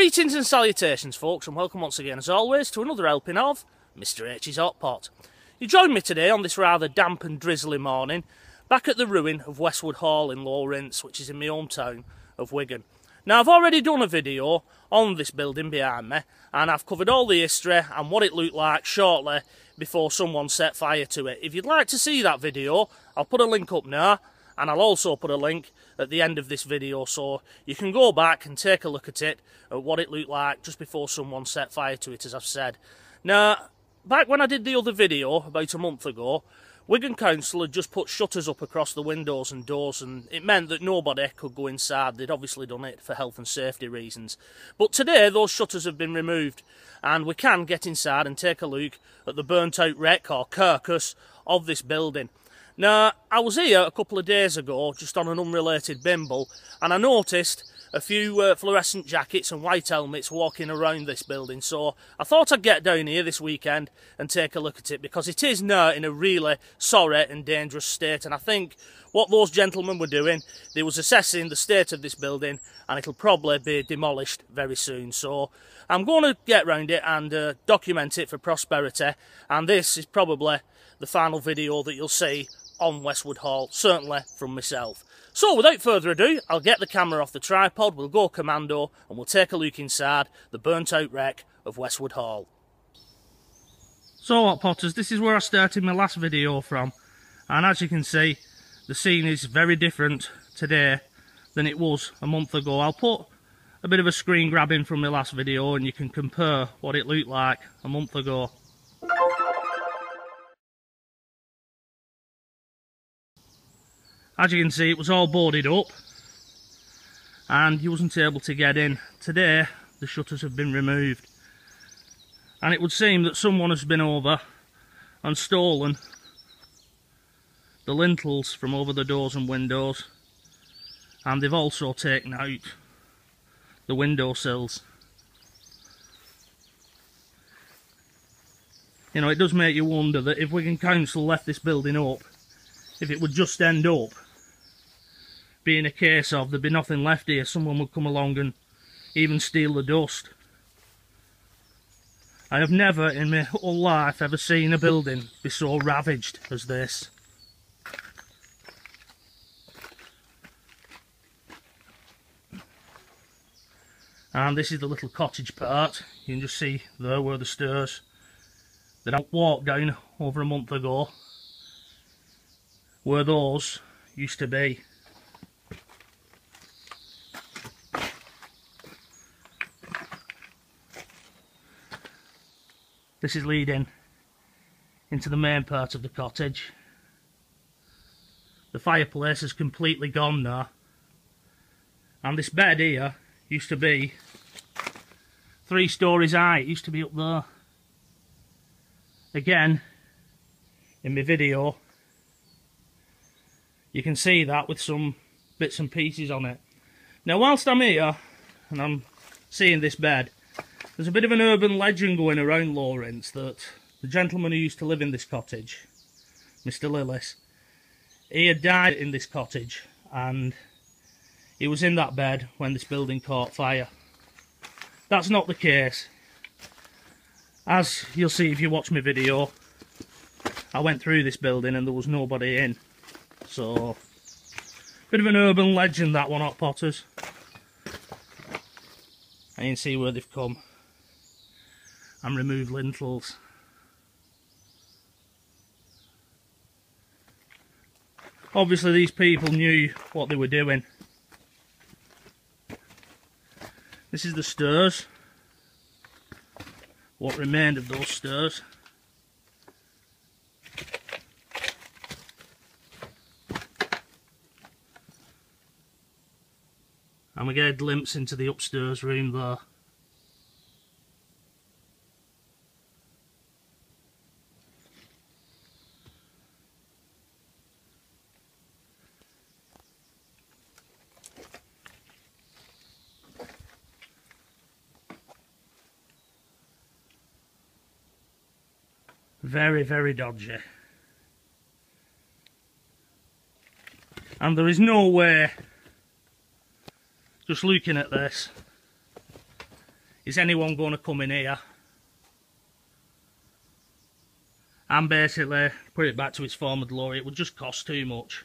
Greetings and salutations, folks, and welcome once again, as always, to another helping of Mr. H's Hot Pot. You join me today on this rather damp and drizzly morning, back at the ruin of Westwood Hall in Lower Ince, which is in my hometown of Wigan. Now, I've already done a video on this building behind me, and I've covered all the history and what it looked like shortly before someone set fire to it. If you'd like to see that video, I'll put a link up now, and I'll also put a link at the end of this video so you can go back and take a look at it at what it looked like just before someone set fire to it as I've said. Now back when I did the other video about a month ago Wigan Council had just put shutters up across the windows and doors and it meant that nobody could go inside. They'd obviously done it for health and safety reasons. But today those shutters have been removed and we can get inside and take a look at the burnt out wreck or carcass of this building. Now, I was here a couple of days ago, just on an unrelated bimble, and I noticed a few uh, fluorescent jackets and white helmets walking around this building. So I thought I'd get down here this weekend and take a look at it because it is now in a really sorry and dangerous state. And I think what those gentlemen were doing, they was assessing the state of this building and it'll probably be demolished very soon. So I'm going to get round it and uh, document it for prosperity. And this is probably the final video that you'll see on Westwood Hall, certainly from myself. So without further ado, I'll get the camera off the tripod, we'll go commando and we'll take a look inside the burnt out wreck of Westwood Hall. So what Potters, this is where I started my last video from and as you can see the scene is very different today than it was a month ago. I'll put a bit of a screen grab in from my last video and you can compare what it looked like a month ago. As you can see it was all boarded up. And you wasn't able to get in. Today the shutters have been removed. And it would seem that someone has been over and stolen the lintels from over the doors and windows. And they've also taken out the window sills. You know it does make you wonder that if Wigan Council left this building up if it would just end up being a case of there'd be nothing left here, someone would come along and even steal the dust. I have never in my whole life ever seen a building be so ravaged as this. And this is the little cottage part. You can just see there were the stairs that I walked down over a month ago where those used to be. This is leading into the main part of the cottage. The fireplace is completely gone now. And this bed here used to be three stories high. It used to be up there. Again, in my video, you can see that with some bits and pieces on it. Now whilst I'm here, and I'm seeing this bed, there's a bit of an urban legend going around Lower Ince that the gentleman who used to live in this cottage, Mr Lillis, he had died in this cottage and he was in that bed when this building caught fire. That's not the case. As you'll see if you watch my video, I went through this building and there was nobody in. So, bit of an urban legend that one, Hot Potters. And you can see where they've come and remove lintels. Obviously these people knew what they were doing. This is the stairs. What remained of those stairs. And we get a glimpse into the upstairs room there. Very, very dodgy. And there is no way, just looking at this, is anyone going to come in here and basically put it back to its former glory. It would just cost too much.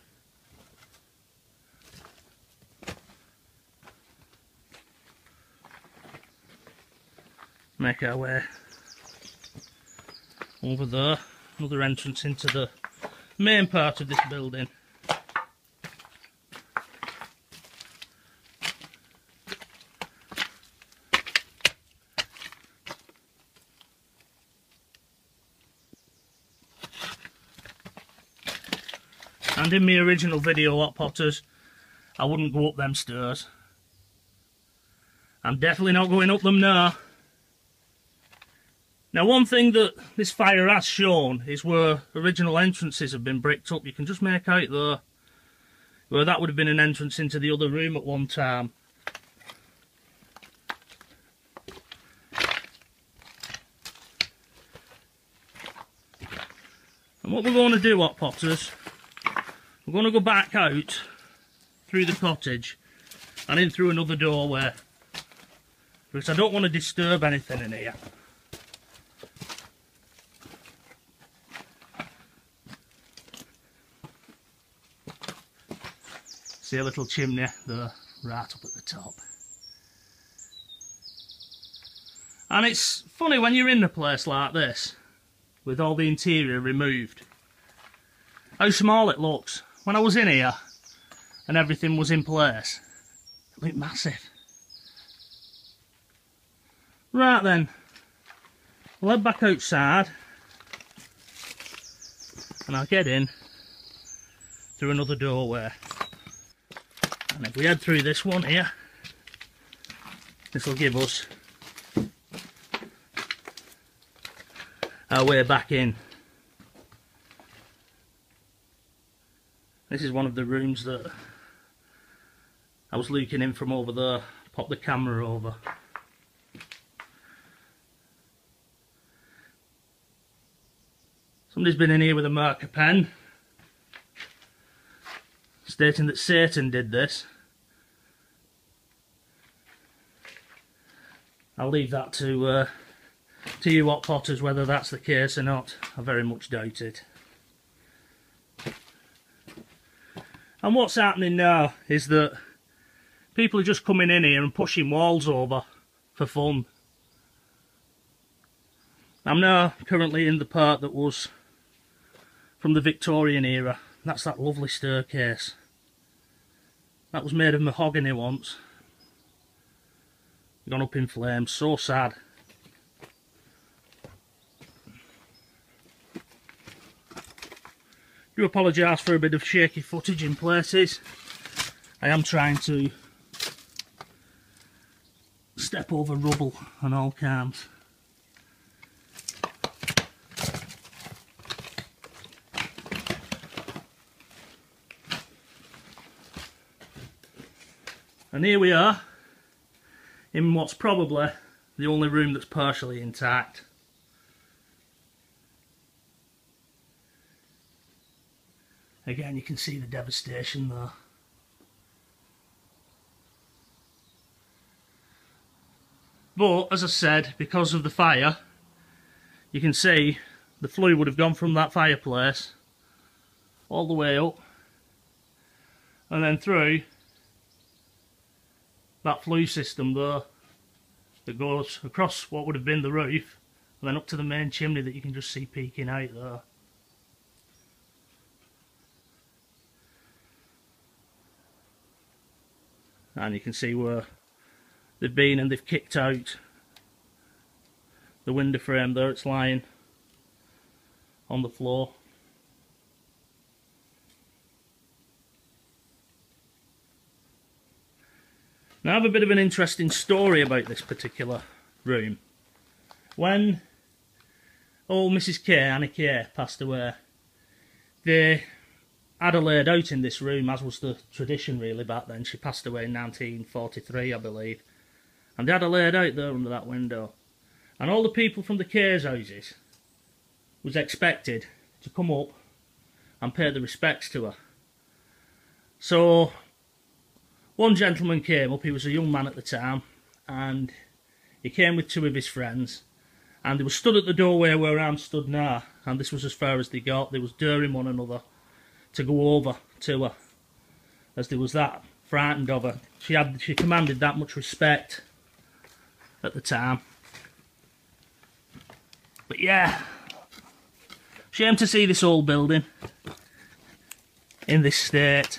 Make our way over there. Another entrance into the main part of this building. And in my original video, Hot Potters, I wouldn't go up them stairs. I'm definitely not going up them now. Now one thing that this fire has shown is where original entrances have been bricked up. You can just make out there where that would have been an entrance into the other room at one time. And what we're going to do, Hot Potters, we're going to go back out through the cottage and in through another doorway because I don't want to disturb anything in here. See a little chimney there, right up at the top. And it's funny when you're in a place like this, with all the interior removed, how small it looks when I was in here and everything was in place, it looked massive. Right then, I'll head back outside and I'll get in through another doorway. And if we head through this one here, this will give us our way back in This is one of the rooms that I was looking in from over there. Pop the camera over. Somebody's been in here with a marker pen stating that Satan did this. I'll leave that to uh, to you Hot Potters whether that's the case or not. I very much doubt it. And what's happening now is that people are just coming in here and pushing walls over for fun. I'm now currently in the part that was from the Victorian era. That's that lovely staircase. That was made of mahogany once. Gone up in flames, so sad. do apologise for a bit of shaky footage in places. I am trying to step over rubble and all cams. And here we are in what's probably the only room that's partially intact. Again, you can see the devastation there. But, as I said, because of the fire, you can see the flue would have gone from that fireplace all the way up and then through that flue system there that goes across what would have been the roof and then up to the main chimney that you can just see peeking out there. and you can see where they've been and they've kicked out the window frame there it's lying on the floor now I have a bit of an interesting story about this particular room when old Mrs K, Annie K passed away they Adelaide out in this room, as was the tradition really back then. She passed away in 1943, I believe. And they had Adelaide out there under that window. And all the people from the K's houses was expected to come up and pay the respects to her. So, one gentleman came up, he was a young man at the time, and He came with two of his friends, and they were stood at the doorway where I'm stood now, and this was as far as they got. They was daring one another to go over to her, as they was that frightened of her. She had she commanded that much respect at the time. But yeah, shame to see this old building in this state.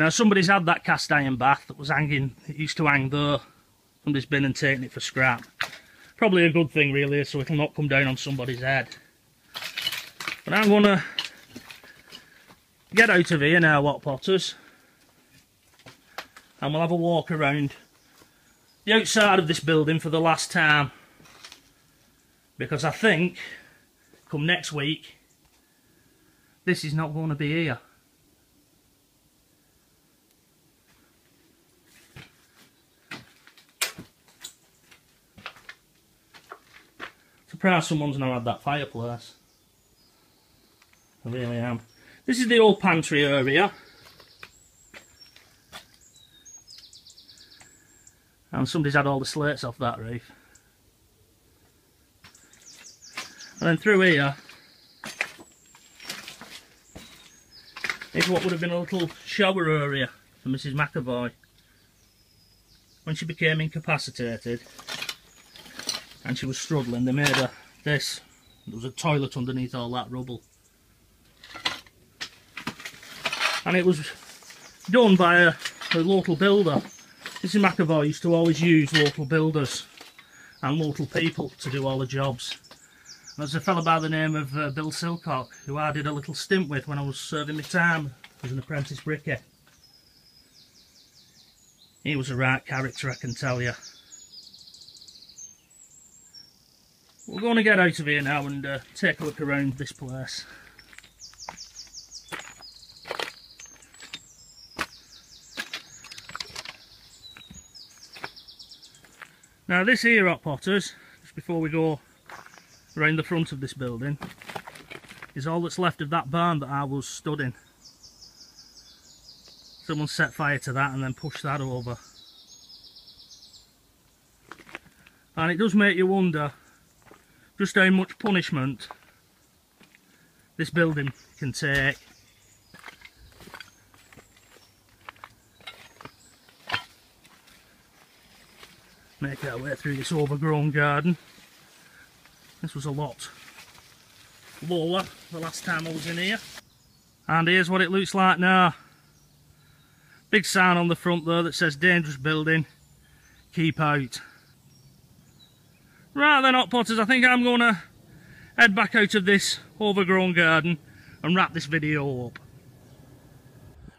Now somebody's had that cast iron bath that was hanging, it used to hang there. Somebody's been and taken it for scrap. Probably a good thing really, so it'll not come down on somebody's head. But I'm gonna get out of here now, Hot Potters. And we'll have a walk around the outside of this building for the last time. Because I think, come next week, this is not going to be here. Surprised someone's not had that fireplace. I really am. This is the old pantry area. And somebody's had all the slates off that roof. And then through here is what would have been a little shower area for Mrs McAvoy. When she became incapacitated and she was struggling, they made her this. There was a toilet underneath all that rubble. And it was done by a, a local builder. Mrs McAvoy used to always use local builders and local people to do all the jobs. There's a fellow by the name of uh, Bill Silcock who I did a little stint with when I was serving my time as an apprentice brickie. He was a right character, I can tell you. We're going to get out of here now and uh, take a look around this place. Now this here, Hot Potters, just before we go around the front of this building, is all that's left of that barn that I was stood in. Someone set fire to that and then pushed that over. And it does make you wonder just how much punishment this building can take. Make our way through this overgrown garden. This was a lot lower the last time I was in here. And here's what it looks like now. Big sign on the front there that says dangerous building, keep out. Right then, Hot Potters, I think I'm going to head back out of this overgrown garden and wrap this video up.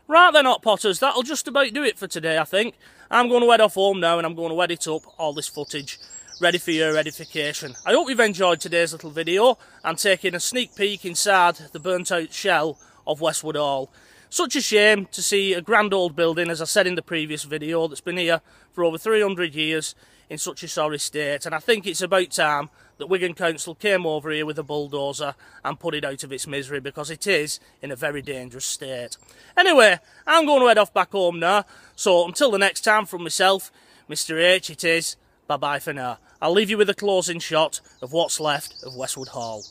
Right then, Hot Potters, that'll just about do it for today, I think. I'm going to head off home now and I'm going to edit up all this footage ready for your edification. I hope you've enjoyed today's little video and taking a sneak peek inside the burnt out shell of Westwood Hall. Such a shame to see a grand old building, as I said in the previous video, that's been here for over 300 years in such a sorry state. And I think it's about time that Wigan Council came over here with a bulldozer and put it out of its misery because it is in a very dangerous state. Anyway, I'm going to head off back home now. So until the next time from myself, Mr H it is. Bye bye for now. I'll leave you with a closing shot of what's left of Westwood Hall.